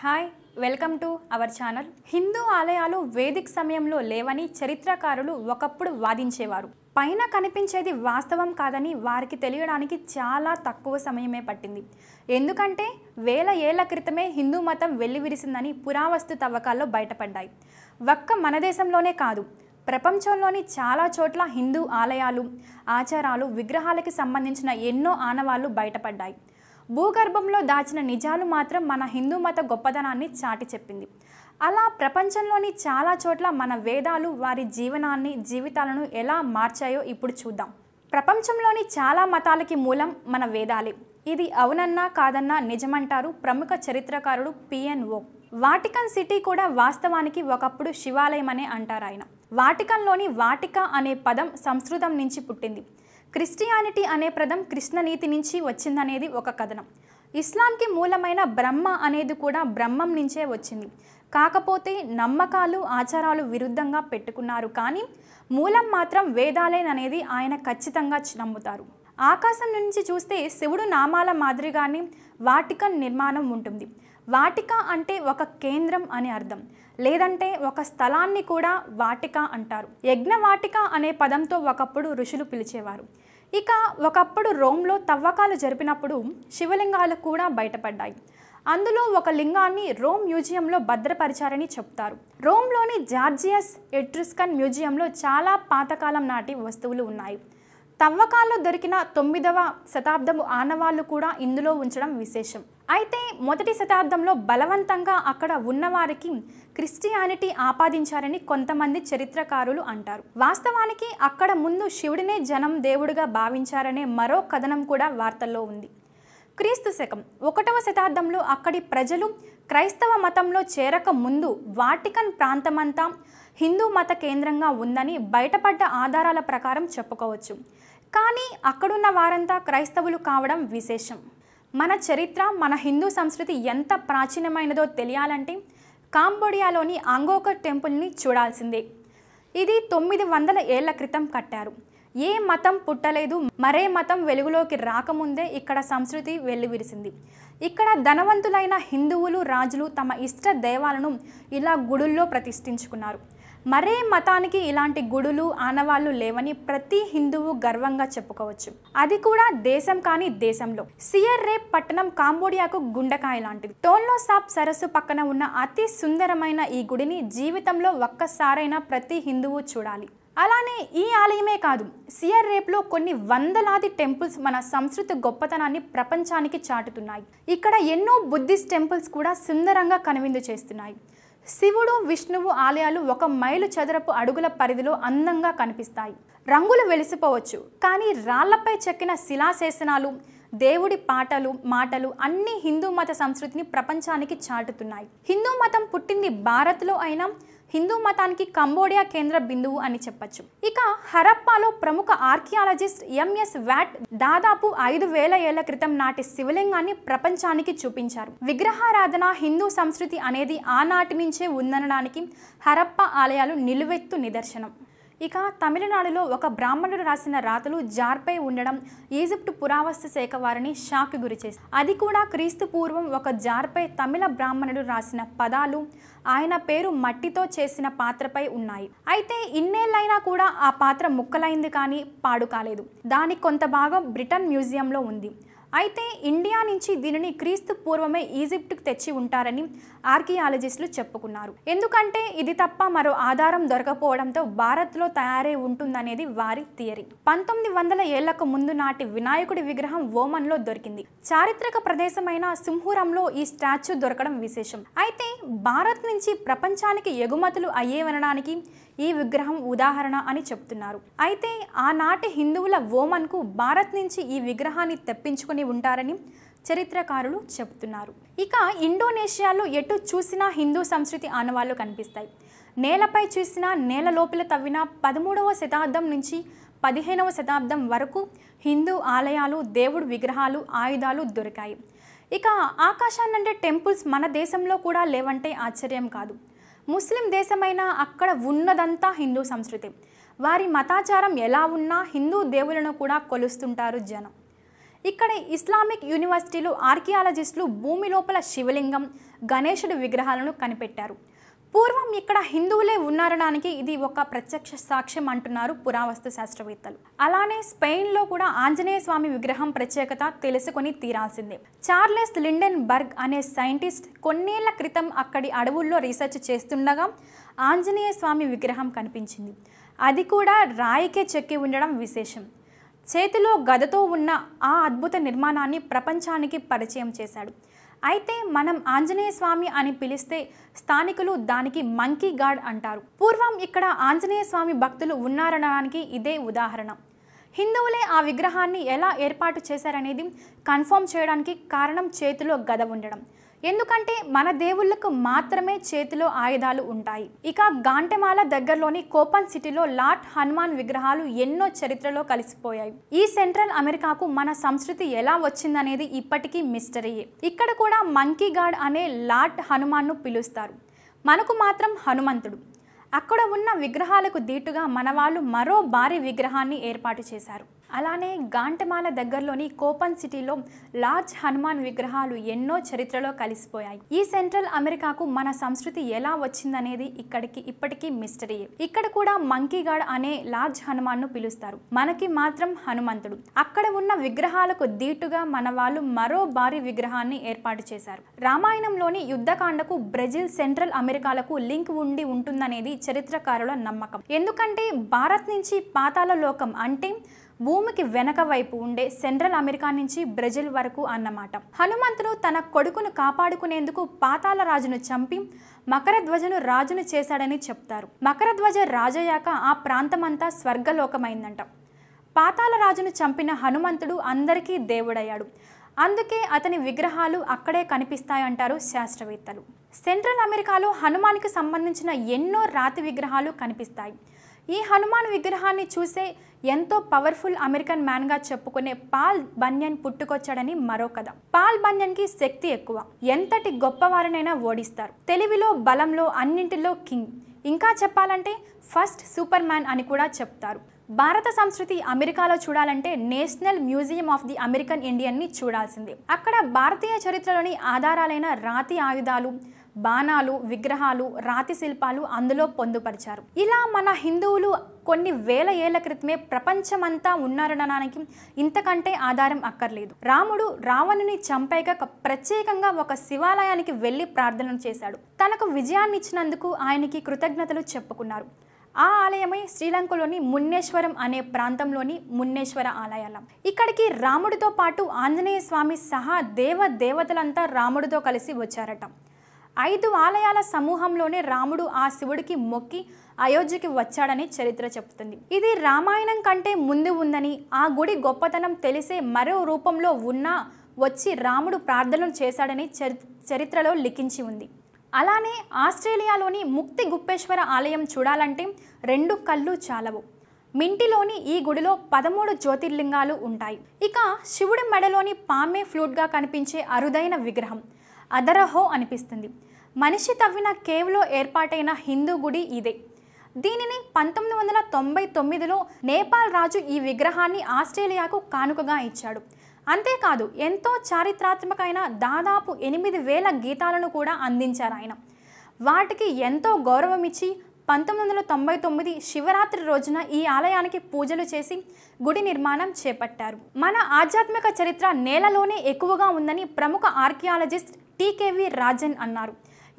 Hi welcome to our channel. Hindu ఆలయాలు వేదిక్ సమయంలో లేవని చరిత్రకారులు ఒకప్పుడు వాదించేవారు. పైన కనిపించేది వాస్తవం కాదని వారికి తెలియడానికి చాలా తక్కువ సమయమే పట్టింది. ఎందుకంటే వేల ఏళ్ళ క్రితమే హిందూ మతం వెల్లివిరిసిందని పురావస్తు తవ్వకాల్లో బయటపడ్డాయి. ఒక్క మన దేశంలోనే కాదు ప్రపంచంలోని చాలా చోట్ల హిందూ ఆలయాలు ఆచారాలు విగ్రహాలకి సంబంధించిన ఎన్నో ఆనవాళ్ళు బయటపడ్డాయి. భూగర్భంలో దాచిన నిజాలు మాత్రం మన హిందూ మత గొప్పదనాన్ని చాటి చెప్పింది. అలా ప్రపంచంలోని చాలా చోట్ల మన వేదాలు వారి జీవనాన్ని జీవితాలను ఎలా మార్చాయో ఇప్పుడు చూద్దాం. ప్రపంచంలోని చాలా మతాలకి మూలం మన వేదాలే. ఇది అవునన్నా కాదన్నా నిజమంటారు ప్రముఖ చరిత్రకారుడు పిఎన్ఓ వాటికన్ సిటీ కూడా వాస్తవానికి ఒకప్పుడు శివాలయం అనే అంటారు ఆయన వాటికన్లోని వాటిక అనే పదం సంస్కృతం నుంచి పుట్టింది. క్రిస్టియానిటీ అనే పదం కృష్ణనీతి నుంచి వచ్చిందనేది ఒక కథనం. ఇస్లాంకి మూలమైన బ్రహ్మ అనేది కూడా బ్రహ్మం నుంచే వచ్చింది. కాకపోతే నమ్మకాలు ఆచారాలు విరుద్ధంగా పెట్టుకున్నారు. కానీ మూలం మాత్రం వేదాలేననేది ఆయన ఖచ్చితంగా నమ్ముతారు. ఆకాశం నుంచి చూస్తే శివుడు నామాల మాదిరిగానే వాటికన్ నిర్మాణం ఉంటుంది. వాటిక అంటే ఒక కేంద్రం అని అర్థం. లేదంటే ఒక స్థలాన్ని కూడా వాటిక అంటారు. యజ్ఞవాటిక అనే పదంతో ఒకప్పుడు ఋషులు పిలిచేవారు. ఇక ఒకప్పుడు రోమ్లో తవ్వకాలు జరిపినప్పుడు శివలింగాలు కూడా బయటపడ్డాయి. అందులో ఒక లింగాన్ని రోమ్ మ్యూజియంలో భద్రపరిచారని చెప్తారు. రోమ్లోని జార్జియస్ ఎట్రిస్కన్ మ్యూజియంలో చాలా పాతకాలం నాటి వస్తువులు ఉన్నాయి. తవ్వకాల్లో దొరికిన తొమ్మిదవ శతాబ్దము ఆనవాళ్ళు కూడా ఇందులో ఉంచడం విశేషం. అయితే మొదటి శతాబ్దంలో బలవంతంగా అక్కడ ఉన్నవారికి క్రిస్టియానిటీ ఆపాదించారని కొంతమంది చరిత్రకారులు అంటారు. వాస్తవానికి అక్కడ ముందు శివుడినే జనం దేవుడిగా భావించారనే మరో కథనం కూడా వార్తల్లో ఉంది. క్రీస్తు శకం ఒకటవ శతాబ్దంలో అక్కడి ప్రజలు క్రైస్తవ మతంలో చేరక ముందు వాటికన్ ప్రాంతమంతా హిందూ మత కేంద్రంగా ఉందని బయటపడ్డ ఆధారాల ప్రకారం చెప్పుకోవచ్చు. కానీ అక్కడున్న వారంతా క్రైస్తవులు కావడం విశేషం. మన చరిత్ర మన హిందూ సంస్కృతి ఎంత ప్రాచీనమైనదో తెలియాలంటే కాంబోడియాలోని ఆంగోకర్ టెంపుల్ని చూడాల్సిందే. ఇది తొమ్మిది వందల ఏళ్ళ క్రితం కట్టారు. ఏ మతం పుట్టలేదు మరే మతం వెలుగులోకి రాకముందే ఇక్కడ సంస్కృతి వెల్లువిరిసింది. ఇక్కడ ధనవంతులైన హిందువులు రాజులు తమ ఇష్ట దేవాలను ఇలా గుడుల్లో ప్రతిష్ఠించుకున్నారు. మరే మతానికి ఇలాంటి గుడులు ఆనవాళ్ళు లేవని ప్రతి హిందువు గర్వంగా చెప్పుకోవచ్చు. అది కూడా దేశం కాని దేశంలో. సియర్ రేప్ పట్టణం కాంబోడియాకు గుండెకాయ లాంటిది. టోన్లో సాప్ సరస్సు పక్కన ఉన్న అతి సుందరమైన ఈ గుడిని జీవితంలో ఒక్కసారైనా ప్రతి హిందువు చూడాలి. అలానే ఈ ఆలయమే కాదు సియర్ రేప్లో కొన్ని వందలాది టెంపుల్స్ మన సంస్కృతి గొప్పతనాన్ని ప్రపంచానికి చాటుతున్నాయి. ఇక్కడ ఎన్నో బుద్ధిస్ట్ టెంపుల్స్ కూడా సుందరంగా కనువిందు చేస్తున్నాయి. శివుడు విష్ణువు ఆలయాలు ఒక మైలు చదరపు అడుగుల పరిధిలో అందంగా కనిపిస్తాయి. రంగులు వెలిసిపోవచ్చు కానీ రాళ్ళపై చెక్కిన శిలాశేషనాలు దేవుడి పాటలు మాటలు అన్ని హిందూ మత సంస్కృతిని ప్రపంచానికి చాటుతున్నాయి. హిందూ మతం పుట్టింది భారత్లో అయినా హిందూ మతానికి కంబోడియా కేంద్ర బిందువు అని చెప్పచ్చు. ఇక హరప్పాలో ప్రముఖ ఆర్కియాలజిస్ట్ ఎంఎస్ వ్యాట్ దాదాపు ఐదు వేల ఏళ్ళ క్రితం నాటి శివలింగాన్ని ప్రపంచానికి చూపించారు. విగ్రహారాధన హిందూ సంస్కృతి అనేది ఆనాటి నుంచే ఉందనడానికి హరప్ప ఆలయాలు నిలువెత్తు నిదర్శనం. ఇక తమిళనాడులో ఒక బ్రాహ్మణుడు రాసిన రాతలు జార్పై ఉండడం ఈజిప్ట్ పురావస్తు శాఖ వారిని షాక్ గురిచేసి అది కూడా క్రీస్తు పూర్వం ఒక జార్పై తమిళ బ్రాహ్మణుడు రాసిన పదాలు ఆయన పేరు మట్టితో చేసిన పాత్రపై ఉన్నాయి. అయితే ఇన్నేళ్ళైనా కూడా ఆ పాత్ర ముక్కలైంది కానీ పాడు కాలేదు. దాని కొంత భాగం బ్రిటన్ మ్యూజియంలో ఉంది. అయితే ఇండియా నుంచి దీనిని క్రీస్తు పూర్వమే ఈజిప్ట్కు తెచ్చి ఉంటారని ఆర్కియాలజిస్టులు చెప్పుకున్నారు. ఎందుకంటే ఇది తప్ప మరో ఆధారం దొరకపోవడంతో భారత్లో తయారై ఉంటుందనేది వారి థియరీ. పంతొమ్మిది వందల ఏళ్ళకు ముందు నాటి వినాయకుడి విగ్రహం ఓమన్లో దొరికింది. చారిత్రక ప్రదేశమైన సింహూరంలో ఈ స్టాచ్యూ దొరకడం విశేషం. అయితే భారత్ నుంచి ప్రపంచానికి ఎగుమతులు అయ్యేవనడానికి ఈ విగ్రహం ఉదాహరణ అని చెప్తున్నారు. అయితే ఆనాటి హిందువుల ఓమన్కు భారత్ నుంచి ఈ విగ్రహాన్ని తెప్పించుకుని ఉంటారని చరిత్రకారులు చెప్తున్నారు ఇక ఇండోనేషియాలో ఎటు చూసినా హిందూ సంస్కృతి ఆనవాళ్ళు కనిపిస్తాయి. నేలపై చూసినా నేల లోపల తవ్విన పదమూడవ శతాబ్దం నుంచి పదిహేనవ శతాబ్దం వరకు హిందూ ఆలయాలు దేవుడు విగ్రహాలు ఆయుధాలు దొరికాయి. ఇక ఆకాశాన్నంటే టెంపుల్స్ మన దేశంలో కూడా లేవంటే ఆశ్చర్యం కాదు. ముస్లిం దేశమైనా అక్కడ ఉన్నదంతా హిందూ సంస్కృతి. వారి మతాచారం ఎలా ఉన్నా హిందూ దేవులను కూడా కొలుస్తుంటారు జనం. ఇక్కడ ఇస్లామిక్ యూనివర్సిటీలు ఆర్కియాలజిస్టులు భూమి లోపల శివలింగం గణేశుడి విగ్రహాలను కనిపెట్టారు. పూర్వం ఇక్కడ హిందువులే ఉన్నారడానికి ఇది ఒక ప్రత్యక్ష సాక్ష్యం అంటున్నారు పురావస్తు శాస్త్రవేత్తలు. అలానే స్పెయిన్లో కూడా ఆంజనేయ స్వామి విగ్రహం ప్రత్యేకత తెలుసుకొని తీరాల్సిందే. చార్లెస్ లిండెన్ బర్గ్ అనే సైంటిస్ట్ కొన్నేళ్ళ క్రితం అక్కడి అడవుల్లో రీసెర్చ్ చేస్తుండగా ఆంజనేయ స్వామి విగ్రహం కనిపించింది. అది కూడా రాయికే చెక్కి ఉండడం విశేషం. చేతిలో గదతో ఉన్న ఆ అద్భుత నిర్మాణాన్ని ప్రపంచానికి పరిచయం చేశాడు. అయితే మనం ఆంజనేయ స్వామి అని పిలిస్తే స్థానికులు దానికి మంకీ గాడ్ అంటారు. పూర్వం ఇక్కడ ఆంజనేయ స్వామి భక్తులు ఉన్నారనడానికి ఇదే ఉదాహరణ. హిందువులే ఆ విగ్రహాన్ని ఎలా ఏర్పాటు చేశారనేది కన్ఫర్మ్ చేయడానికి కారణం చేతిలో గద ఉండడం. ఎందుకంటే మన దేవుళ్ళకు మాత్రమే చేతిలో ఆయుధాలు ఉంటాయి. ఇక గాంటెమాల దగ్గరలోని కోపన్ సిటీలో లాట్ హనుమాన్ విగ్రహాలు ఎన్నో చరిత్రలో కలిసిపోయాయి. ఈ సెంట్రల్ అమెరికాకు మన సంస్కృతి ఎలా వచ్చిందనేది ఇప్పటికీ మిస్టరీయే ఇక్కడ కూడా మంకీ గాడ్ అనే లార్డ్ హనుమాన్ను పిలుస్తారు. మనకు మాత్రం హనుమంతుడు. అక్కడ ఉన్న విగ్రహాలకు దీటుగా మన వాళ్ళు మరో భారీ విగ్రహాన్ని ఏర్పాటు చేశారు. అలానే గాంటమాల దగ్గరలోని కోపన్ సిటీలో లార్జ్ హనుమాన్ విగ్రహాలు ఎన్నో చరిత్రలో కలిసిపోయాయి. ఈ సెంట్రల్ అమెరికాకు మన సంస్కృతి ఎలా వచ్చిందనేది ఇక్కడికి ఇప్పటికీ మిస్టరీ. ఇక్కడ కూడా మంకీగాడ్ అనే లార్జ్ హనుమాన్ను పిలుస్తారు. మనకి మాత్రం హనుమంతుడు. అక్కడ ఉన్న విగ్రహాలకు దీటుగా మన వాళ్ళు మరో భారీ విగ్రహాన్ని ఏర్పాటు చేశారు. రామాయణంలోని యుద్ధకాండకు బ్రెజిల్ సెంట్రల్ అమెరికాలకు లింక్ ఉండి ఉంటుందనేది చరిత్రకారుల నమ్మకం. ఎందుకంటే భారత్ నుంచి పాతాల లోకం అంటే భూమికి వెనక వైపు ఉండే సెంట్రల్ అమెరికా నుంచి బ్రెజిల్ వరకు అన్నమాట. హనుమంతుడు తన కొడుకును కాపాడుకునేందుకు పాతాల రాజును చంపి మకరధ్వజను రాజును చేశాడని చెప్తారు. మకరధ్వజ రాజయ్యాక ఆ ప్రాంతమంతా స్వర్గలోకమైందంట. పాతాల రాజును చంపిన హనుమంతుడు అందరికీ దేవుడయ్యాడు. అందుకే అతని విగ్రహాలు అక్కడే కనిపిస్తాయంటారు శాస్త్రవేత్తలు. సెంట్రల్ అమెరికాలో హనుమానికి సంబంధించిన ఎన్నో రాతి విగ్రహాలు కనిపిస్తాయి. ఈ హనుమాన్ విగ్రహాన్ని చూసే ఎంతో పవర్ఫుల్ అమెరికన్ మ్యాన్గా చెప్పుకునే పాల్ బన్యన్ పుట్టుకొచ్చాడని మరో కథ. పాల్ బన్యన్కి శక్తి ఎక్కువ. ఎంతటి గొప్పవారినైనా ఓడిస్తారు. తెలివిలో బలంలో అన్నింటిలో కింగ్. ఇంకా చెప్పాలంటే ఫస్ట్ సూపర్ మ్యాన్ అని కూడా చెప్తారు. భారత సంస్కృతి అమెరికాలో చూడాలంటే national museum of the American ఇండియన్ని చూడాల్సిందే. అక్కడ భారతీయ చరిత్రలోని ఆధారాలైన రాతి ఆయుధాలు బాణాలు విగ్రహాలు రాతి శిల్పాలు అందులో పొందుపరిచారు. ఇలా మన హిందువులు కొన్ని వేల ఏళ్ళ క్రితమే ప్రపంచమంతా ఉన్నారనడానికి ఇంతకంటే ఆధారం అక్కర్లేదు. రాముడు రావణుని చంపాక ప్రత్యేకంగా ఒక శివాలయానికి వెళ్ళి ప్రార్థన చేశాడు. తనకు విజయాన్ని ఇచ్చినందుకు ఆయనకి కృతజ్ఞతలు చెప్పుకున్నారు. ఆ ఆలయమే శ్రీలంకలోని మున్నేశ్వరం అనే ప్రాంతంలోని మున్నేశ్వర ఆలయాలం. ఇక్కడికి రాముడితో పాటు ఆంజనేయ స్వామి సహా దేవ దేవతలంతా రాముడితో కలిసి వచ్చారట. ఐదు ఆలయాల సమూహంలోనే రాముడు ఆ శివుడికి మొక్కి అయోధ్యకి వచ్చాడని చరిత్ర చెబుతుంది. ఇది రామాయణం కంటే ముందు ఉందని ఆ గుడి గొప్పతనం తెలిసే మరో రూపంలో ఉన్నా వచ్చి రాముడు ప్రార్థనలు చేశాడని చరి- చరిత్రలో లిఖించి ఉంది. అలానే ఆస్ట్రేలియాలోని ముక్తి గుప్పేశ్వర ఆలయం చూడాలంటే రెండు కళ్ళు చాలవు. మింటిలోని ఈ గుడిలో పదమూడు జ్యోతిర్లింగాలు ఉంటాయి. ఇక శివుడి మెడలోని పామే ఫ్లూట్గా కనిపించే అరుదైన విగ్రహం అదరహో అనిపిస్తుంది. మనిషి తవ్విన కేవ్లో ఏర్పాటైన హిందూ గుడి ఇదే. దీనిని పంతొమ్మిది వందల తొంభై తొమ్మిదిలో నేపాల్ రాజు ఈ విగ్రహాన్ని ఆస్ట్రేలియాకు కానుకగా ఇచ్చాడు. అంతేకాదు ఎంతో చారిత్రాత్మకమైన దాదాపు ఎనిమిది వేల గీతాలను కూడా అందించారు ఆయన. వాటికి ఎంతో గౌరవం ఇచ్చి పంతొమ్మిది వందల తొంభై తొమ్మిది శివరాత్రి రోజున ఈ ఆలయానికి పూజలు చేసి గుడి నిర్మాణం చేపట్టారు. మన ఆధ్యాత్మిక చరిత్ర నేలలోనే ఎక్కువగా ఉందని ప్రముఖ ఆర్కియాలజిస్ట్ టీకేవి రాజన్ అన్నారు.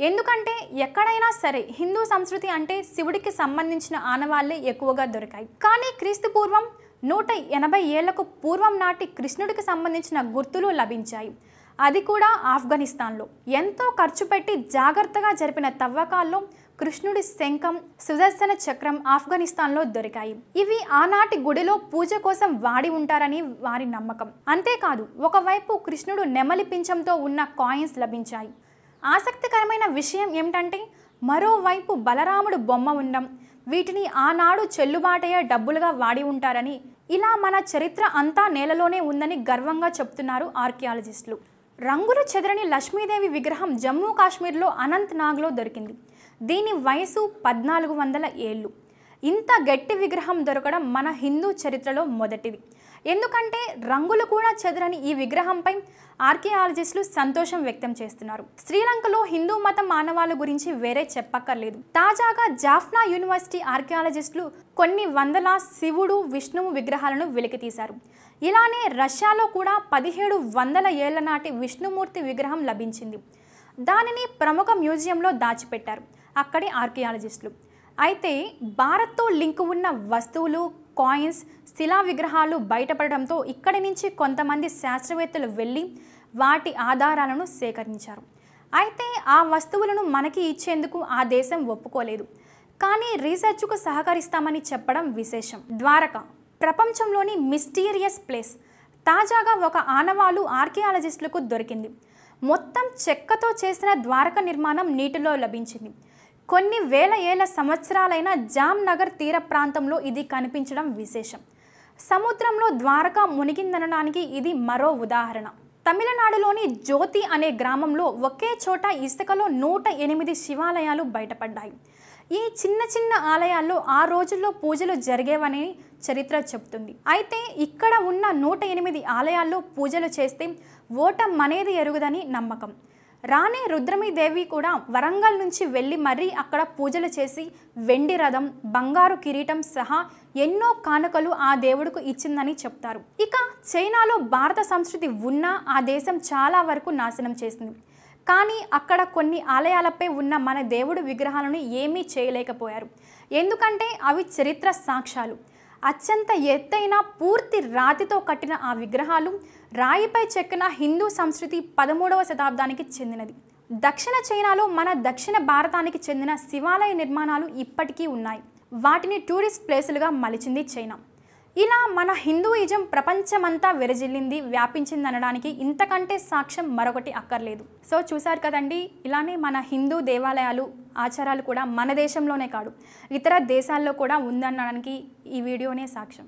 ఎందుకంటే ఎక్కడైనా సరే హిందూ సంస్కృతి అంటే శివుడికి సంబంధించిన ఆనవాళ్ళే ఎక్కువగా దొరికాయి. కానీ క్రీస్తు పూర్వం నూట ఎనభై ఏళ్ళకు పూర్వం నాటి కృష్ణుడికి సంబంధించిన గుర్తులు లభించాయి. అది కూడా ఆఫ్ఘనిస్తాన్లో. ఎంతో ఖర్చు పెట్టి జాగ్రత్తగా జరిపిన తవ్వకాల్లో కృష్ణుడి శంఖం సుదర్శన చక్రం ఆఫ్ఘనిస్తాన్లో దొరికాయి. ఇవి ఆనాటి గుడిలో పూజ కోసం వాడి ఉంటారని వారి నమ్మకం. అంతేకాదు ఒకవైపు కృష్ణుడు నెమలి పింఛంతో ఉన్న కాయిన్స్ లభించాయి. ఆసక్తికరమైన విషయం ఏమిటంటే మరోవైపు బలరాముడు బొమ్మ ఉండడం వీటిని ఆనాడు చెల్లుబాటయ్యే డబ్బులుగా వాడి ఉంటారని ఇలా మన చరిత్ర అంతా నేలలోనే ఉందని గర్వంగా చెప్తున్నారు ఆర్కియాలజిస్టులు. రంగులు చెదరని లక్ష్మీదేవి విగ్రహం జమ్మూ కాశ్మీర్లో అనంతనాగ్లో దొరికింది. దీని వయసు పద్నాలుగు వందల ఏళ్ళు. ఇంత గట్టి విగ్రహం దొరకడం మన హిందూ చరిత్రలో మొదటిది. ఎందుకంటే రంగులు కూడా చెదరని ఈ విగ్రహంపై ఆర్కియాలజిస్టులు సంతోషం వ్యక్తం చేస్తున్నారు. శ్రీలంకలో హిందూ మత మానవాళి గురించి వేరే చెప్పక్కర్లేదు. తాజాగా జాఫ్నా యూనివర్సిటీ ఆర్కియాలజిస్టులు కొన్ని వందల శివుడు విష్ణువు విగ్రహాలను వెలికితీశారు. ఇలానే రష్యాలో కూడా పదిహేడు వందల ఏళ్ళ నాటి విష్ణుమూర్తి విగ్రహం లభించింది. దానిని ప్రముఖ మ్యూజియంలో దాచిపెట్టారు అక్కడి ఆర్కియాలజిస్టులు. అయితే భారత్తో లింకు ఉన్న వస్తువులు కాయిన్స్ శిలా విగ్రహాలు బయటపడడంతో ఇక్కడి నుంచి కొంతమంది శాస్త్రవేత్తలు వెళ్ళి వాటి ఆధారాలను సేకరించారు. అయితే ఆ వస్తువులను మనకి ఇచ్చేందుకు ఆ దేశం ఒప్పుకోలేదు. కానీ రీసెర్చ్కు సహకరిస్తామని చెప్పడం విశేషం. ద్వారక ప్రపంచంలోని మిస్టీరియస్ ప్లేస్. తాజాగా ఒక ఆనవాలు ఆర్కియాలజిస్టులకు దొరికింది. మొత్తం చెక్కతో చేసిన ద్వారక నిర్మాణం నీటిలో లభించింది. కొన్ని వేల ఏళ్ళ సంవత్సరాలైన జామ్నగర్ తీర ప్రాంతంలో ఇది కనిపించడం విశేషం. సముద్రంలో ద్వారక మునిగిందనడానికి ఇది మరో ఉదాహరణ. తమిళనాడులోని జ్యోతి అనే గ్రామంలో ఒకే చోట ఇసుకలో నూట ఎనిమిది శివాలయాలు బయటపడ్డాయి. ఈ చిన్న చిన్న ఆలయాల్లో ఆ రోజుల్లో పూజలు జరిగేవని చరిత్ర చెబుతుంది. అయితే ఇక్కడ ఉన్న నూట ఎనిమిది ఆలయాల్లో పూజలు చేస్తే ఓటం అనేది ఎరుగుదని నమ్మకం. రాణి రుద్రమీదేవి కూడా వరంగల్ నుంచి వెళ్ళి మరీ అక్కడ పూజలు చేసి వెండి రథం బంగారు కిరీటం సహా ఎన్నో కానుకలు ఆ దేవుడికి ఇచ్చిందని చెప్తారు. ఇక చైనాలో భారత సంస్కృతి ఉన్నా ఆ దేశం చాలా వరకు నాశనం చేసింది. కానీ అక్కడ కొన్ని ఆలయాలపై ఉన్న మన దేవుడు విగ్రహాలను ఏమీ చేయలేకపోయారు. ఎందుకంటే అవి చరిత్ర సాక్ష్యాలు. అత్యంత ఎత్తైన పూర్తి రాతితో కట్టిన ఆ విగ్రహాలు రాయిపై చెక్కిన హిందూ సంస్కృతి పదమూడవ శతాబ్దానికి చెందినది. దక్షిణ చైనాలో మన దక్షిణ భారతానికి చెందిన శివాలయ నిర్మాణాలు ఇప్పటికీ ఉన్నాయి. వాటిని టూరిస్ట్ ప్లేసులుగా మలిచింది చైనా. ఇలా మన హిందూయిజం ప్రపంచమంతా విరజిల్లింది వ్యాపించింది అనడానికి ఇంతకంటే సాక్ష్యం మరొకటి అక్కర్లేదు. సో చూశారు కదండి ఇలానే మన హిందూ దేవాలయాలు ఆచారాలు కూడా మన దేశంలోనే కాదు ఇతర దేశాల్లో కూడా ఉందనడానికి ఈ వీడియోనే సాక్ష్యం.